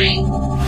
Bye.